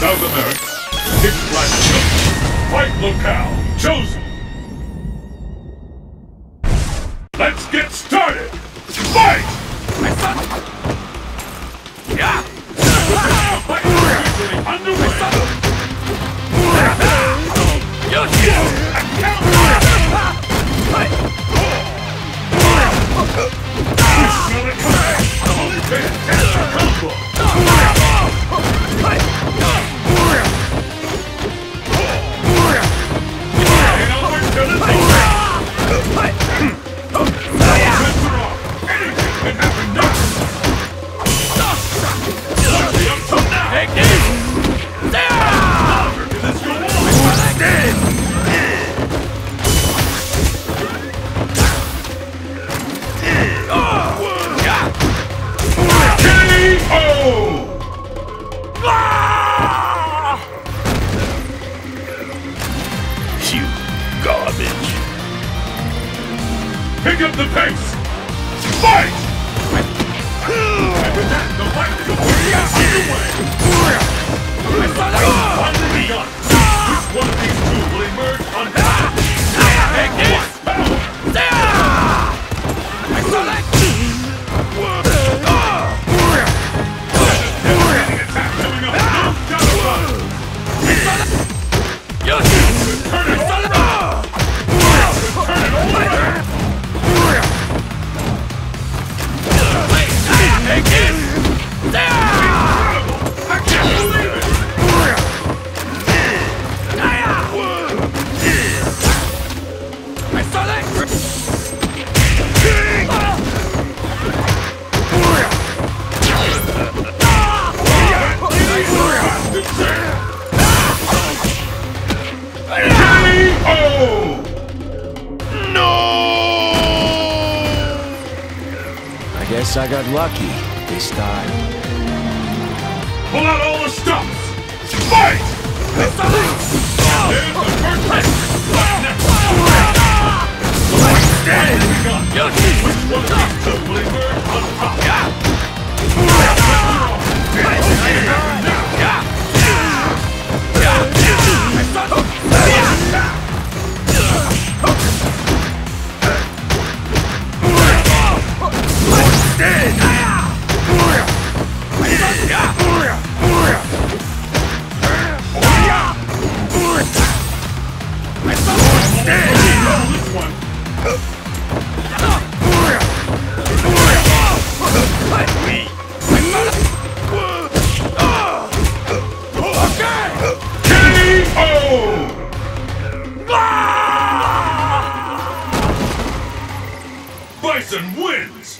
South America, Six Black Children, Fight Locale, Chosen! Let's get started! Fight! Yeah! Underway! You garbage! Pick up the pace! Guess I got lucky this time. Pull out all the stops! Fight! Jackson wins!